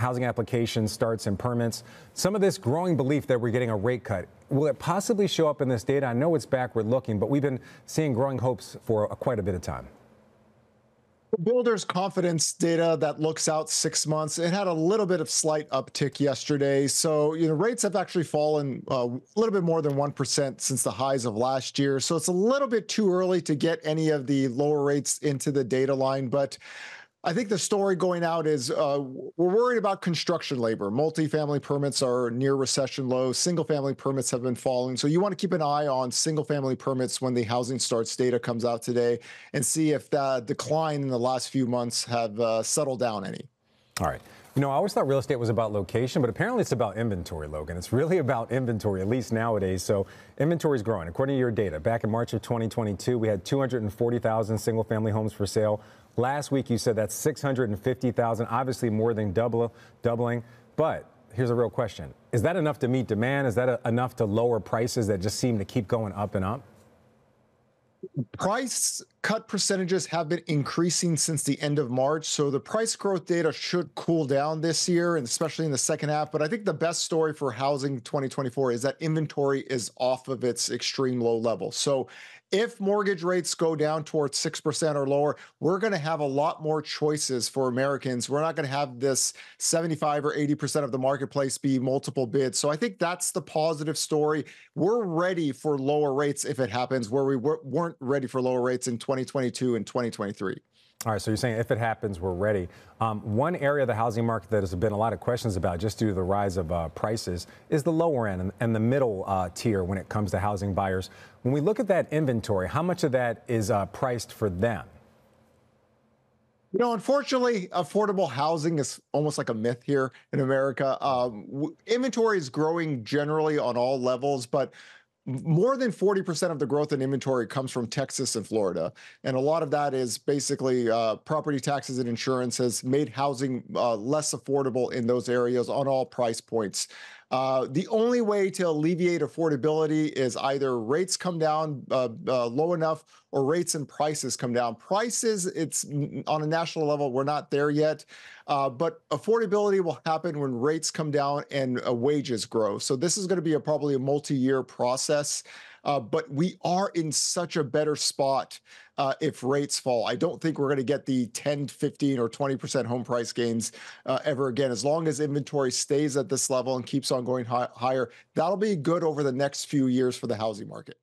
housing applications, starts, and permits. Some of this growing belief that we're getting a rate cut. Will it possibly show up in this data? I know it's backward looking, but we've been seeing growing hopes for quite a bit of time. The Builders confidence data that looks out six months, it had a little bit of slight uptick yesterday. So, you know, rates have actually fallen uh, a little bit more than 1% since the highs of last year. So it's a little bit too early to get any of the lower rates into the data line. But I think the story going out is uh, we're worried about construction labor. Multifamily permits are near recession lows. Single family permits have been falling. So you want to keep an eye on single family permits when the housing starts data comes out today and see if that decline in the last few months have uh, settled down any. All right. You know, I always thought real estate was about location, but apparently it's about inventory, Logan. It's really about inventory, at least nowadays. So inventory is growing. According to your data, back in March of 2022, we had 240,000 single family homes for sale. Last week, you said that's 650,000, obviously more than double, doubling. But here's a real question Is that enough to meet demand? Is that a, enough to lower prices that just seem to keep going up and up? Price cut percentages have been increasing since the end of March. So the price growth data should cool down this year, and especially in the second half. But I think the best story for housing 2024 is that inventory is off of its extreme low level. So if mortgage rates go down towards 6% or lower, we're going to have a lot more choices for Americans. We're not going to have this 75 or 80% of the marketplace be multiple bids. So I think that's the positive story. We're ready for lower rates if it happens, where we weren't ready for lower rates in 2022 and 2023. All right, so you're saying if it happens, we're ready. Um, one area of the housing market that has been a lot of questions about, just due to the rise of uh, prices, is the lower end and, and the middle uh, tier when it comes to housing buyers. When we look at that inventory, how much of that is uh, priced for them? You know, unfortunately, affordable housing is almost like a myth here in America. Um, inventory is growing generally on all levels, but more than 40% of the growth in inventory comes from Texas and Florida. And a lot of that is basically uh, property taxes and insurance has made housing uh, less affordable in those areas on all price points. Uh, the only way to alleviate affordability is either rates come down uh, uh, low enough or rates and prices come down. Prices, it's on a national level, we're not there yet. Uh, but affordability will happen when rates come down and uh, wages grow. So this is going to be a, probably a multi-year process. Uh, but we are in such a better spot uh, if rates fall. I don't think we're going to get the 10, 15, or 20% home price gains uh, ever again. As long as inventory stays at this level and keeps on going high, higher, that'll be good over the next few years for the housing market.